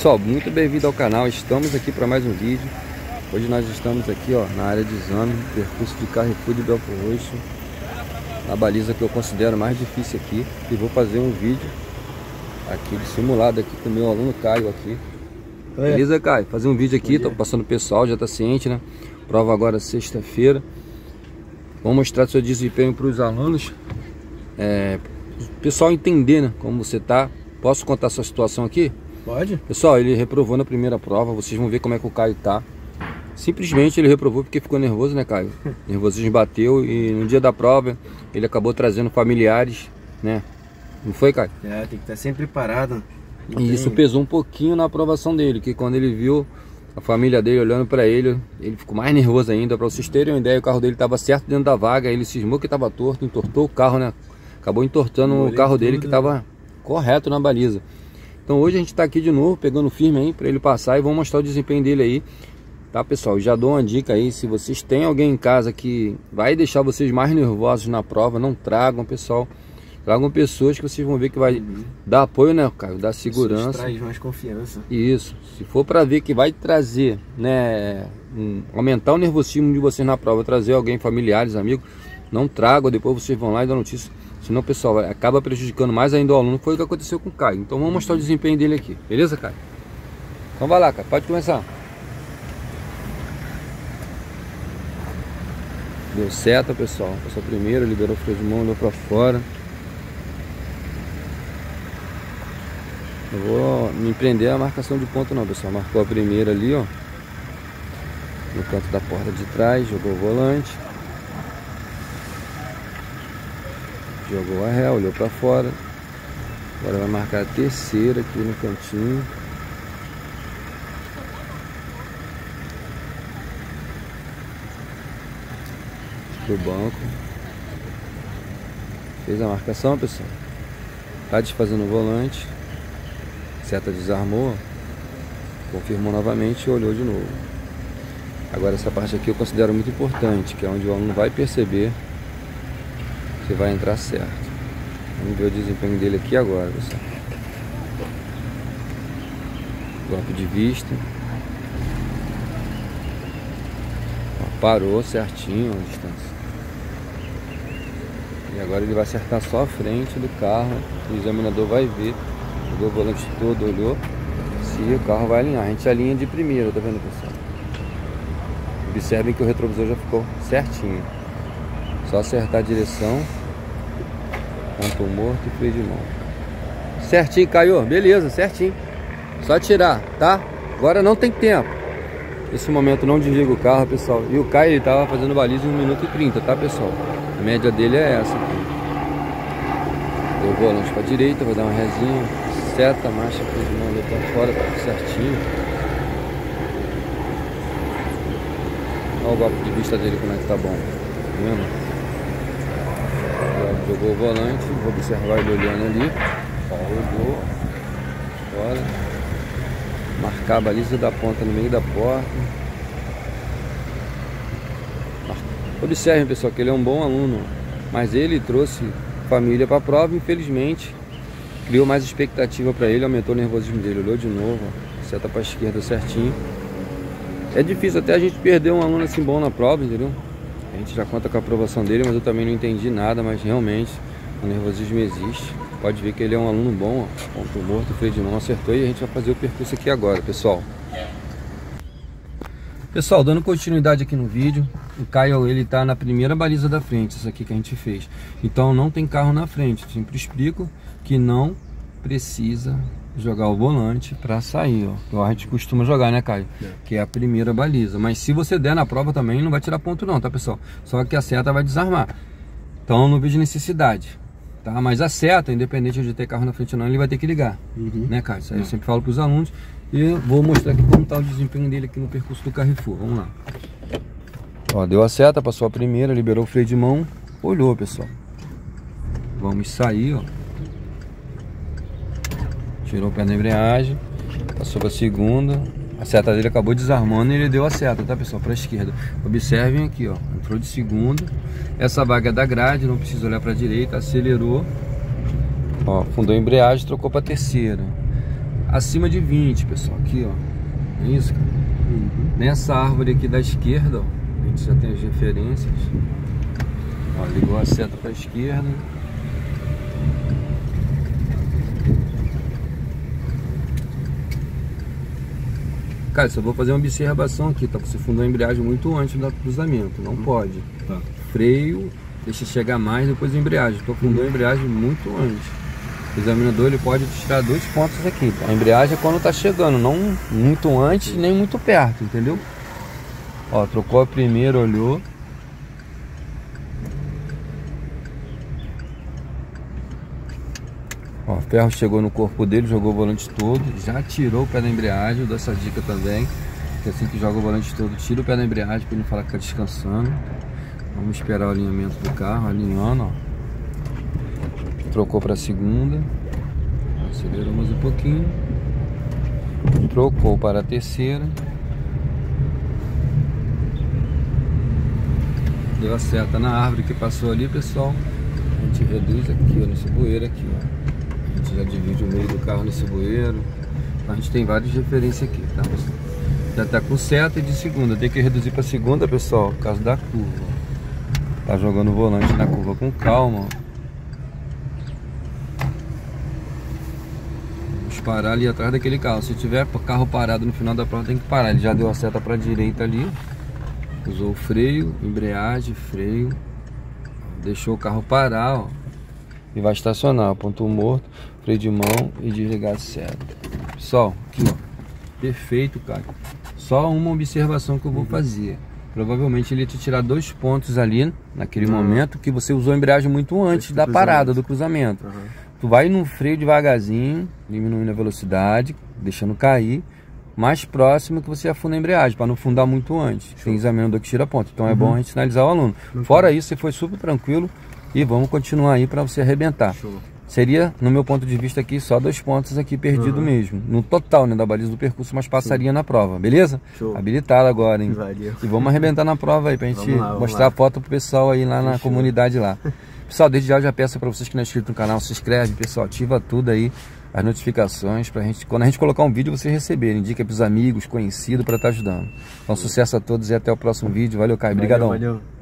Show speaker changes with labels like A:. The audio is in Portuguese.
A: Pessoal, muito bem-vindo ao canal, estamos aqui para mais um vídeo. Hoje nós estamos aqui ó, na área de exame, percurso de Carrefour de Belfort Roxo. Na baliza que eu considero mais difícil aqui. E vou fazer um vídeo aqui de simulado aqui com o meu aluno Caio aqui. Oi. Beleza Caio? Fazer um vídeo aqui, tô passando o pessoal, já tá ciente né? Prova agora sexta-feira. Vou mostrar seu desempenho para os alunos. É, O pessoal entender né, como você tá. Posso contar sua situação aqui?
B: Pode.
A: Pessoal, ele reprovou na primeira prova, vocês vão ver como é que o Caio tá. Simplesmente ele reprovou porque ficou nervoso, né, Caio? Nervosismo bateu e no dia da prova ele acabou trazendo familiares, né? Não foi, Caio?
B: É, tem que estar sempre preparado.
A: e tem... isso pesou um pouquinho na aprovação dele, que quando ele viu a família dele olhando para ele, ele ficou mais nervoso ainda. Para vocês terem uma ideia, o carro dele estava certo dentro da vaga, ele cismou que estava torto, entortou o carro, né? Acabou entortando o carro dele que estava correto na baliza. Então hoje a gente está aqui de novo, pegando firme aí para ele passar e vamos mostrar o desempenho dele aí. Tá pessoal, já dou uma dica aí, se vocês têm alguém em casa que vai deixar vocês mais nervosos na prova, não tragam pessoal. Tragam pessoas que vocês vão ver que vai uhum. dar apoio, né, Caio? Dar segurança.
B: Traz mais confiança.
A: Isso. Se for para ver que vai trazer, né, um, aumentar o nervosismo de vocês na prova, trazer alguém, familiares, amigos, não tragam, depois vocês vão lá e dão notícia. Senão, pessoal, acaba prejudicando mais ainda o aluno. Foi o que aconteceu com o Caio. Então vamos mostrar o desempenho dele aqui. Beleza, Caio? Então vai lá, cara. Pode começar. Deu seta, pessoal. Passou primeiro, liberou o freio de mão, olhou pra fora. Não vou me prender a marcação de ponto não, pessoal. Marcou a primeira ali, ó. No canto da porta de trás, jogou o volante. Jogou a ré, olhou para fora. Agora vai marcar a terceira aqui no cantinho. Do banco. Fez a marcação, pessoal. Tá desfazendo o volante. Seta desarmou. Confirmou novamente e olhou de novo. Agora essa parte aqui eu considero muito importante, que é onde o aluno vai perceber que vai entrar certo. Vamos ver o desempenho dele aqui agora, pessoal. Golpe de vista. Ó, parou certinho a distância. E agora ele vai acertar só a frente do carro. O examinador vai ver. Pegou o volante todo, olhou. Se o carro vai alinhar. A gente alinha de primeira, tá vendo, pessoal? Observem que o retrovisor já ficou certinho. Só acertar a direção Ponto morto e freio de mão. Certinho, caiu. Beleza, certinho. Só tirar, tá? Agora não tem tempo. Nesse momento não desliga o carro, pessoal. E o Caio ele tava fazendo baliza em 1 minuto e 30, tá, pessoal? A média dele é essa. Deu volante pra direita, vou dar uma resinha. Seta, marcha, freio de mão ali pra fora, tá certinho. Olha o golpe de vista dele como é que tá bom. Tá vendo? Jogou o volante, vou observar ele olhando ali. Ó, olhou. Agora. Marcar a baliza da ponta no meio da porta. Observem pessoal que ele é um bom aluno. Mas ele trouxe família para a prova, infelizmente. Criou mais expectativa para ele, aumentou o nervosismo dele. Olhou de novo, ó, seta para a esquerda certinho. É difícil até a gente perder um aluno assim bom na prova, entendeu? A gente já conta com a aprovação dele, mas eu também não entendi nada, mas realmente o nervosismo existe. Pode ver que ele é um aluno bom, ó. ponto morto, freio de mão acertou e a gente vai fazer o percurso aqui agora, pessoal. Pessoal, dando continuidade aqui no vídeo, o Caio ele tá na primeira baliza da frente, essa aqui que a gente fez. Então não tem carro na frente, sempre explico que não precisa jogar o volante para sair, ó. A gente costuma jogar, né, Caio? É. Que é a primeira baliza. Mas se você der na prova também, não vai tirar ponto não, tá, pessoal? Só que a seta vai desarmar. Então não vejo necessidade, tá? Mas a seta, independente de ter carro na frente ou não, ele vai ter que ligar, uhum. né, Caio? Isso aí eu sempre falo para os alunos. E vou mostrar aqui como tá o desempenho dele aqui no percurso do Carrefour. Vamos lá. Ó, deu a seta, passou a primeira, liberou o freio de mão, olhou, pessoal. Vamos sair, ó. Tirou o pé da embreagem, passou para a segunda. A seta dele acabou desarmando e ele deu a seta, tá pessoal? Para a esquerda. Observem aqui, ó. Entrou de segunda. Essa vaga é da grade, não precisa olhar para a direita. Acelerou. Ó, fundou a embreagem, trocou para terceira. acima de 20, pessoal. Aqui, ó. É isso, cara? Uhum. Nessa árvore aqui da esquerda, ó, a gente já tem as referências. Ó, ligou a seta para a esquerda. Cara, só vou fazer uma observação aqui, tá? Você fundou a embreagem muito antes do cruzamento, não uhum. pode. Tá. Freio, deixa chegar mais depois da embreagem. Tô fundou a embreagem muito antes. O examinador ele pode tirar dois pontos aqui. Tá? A embreagem é quando está chegando, não muito antes nem muito perto, entendeu? Ó, trocou a primeira, olhou. Ó, o ferro chegou no corpo dele, jogou o volante todo, já tirou o pé da embreagem, eu dou essa dica também. Que assim que joga o volante todo, tira o pé da embreagem para ele não falar que está descansando. Vamos esperar o alinhamento do carro, alinhando, ó. Trocou para segunda. Aceleramos um pouquinho. Trocou para a terceira. Deu a seta na árvore que passou ali, pessoal. A gente reduz aqui, ó, nesse bueiro aqui, ó. Gente já divide o meio do carro nesse bueiro. A gente tem várias referências aqui, tá? Já tá com seta de segunda. Tem que reduzir para segunda, pessoal, por causa da curva. Tá jogando o volante na curva com calma, ó. parar ali atrás daquele carro. Se tiver carro parado no final da prova, tem que parar. Ele já deu a seta para direita ali. Usou o freio, embreagem, freio. Deixou o carro parar, ó. E vai estacionar. Ponto morto, freio de mão e desligar a seta. Pessoal, aqui ó. Perfeito, cara. Só uma observação que eu vou fazer. Provavelmente ele ia te tirar dois pontos ali naquele uhum. momento que você usou a embreagem muito antes da parada do cruzamento. Uhum. Tu vai no freio devagarzinho, diminuindo a velocidade, deixando cair, mais próximo que você afunda a embreagem, para não fundar muito antes. Show. Tem examinador que tira a ponta, então uhum. é bom a gente sinalizar o aluno. Uhum. Fora isso, você foi super tranquilo e vamos continuar aí para você arrebentar. Show. Seria, no meu ponto de vista aqui, só dois pontos aqui perdido uhum. mesmo. No total, né, da baliza do percurso, mas passaria na prova, beleza? Show. Habilitado agora, hein? Valeu. E vamos arrebentar na prova aí, pra gente lá, mostrar a foto pro pessoal aí lá na comunidade lá. Pessoal, desde já eu já peço para vocês que não é inscrito no canal, se inscreve, pessoal, ativa tudo aí, as notificações, pra gente, quando a gente colocar um vídeo, vocês receberem. Indica pros amigos, conhecidos, para estar tá ajudando. Então, sucesso a todos e até o próximo vídeo. Valeu, Caio. Obrigadão. Valeu, valeu.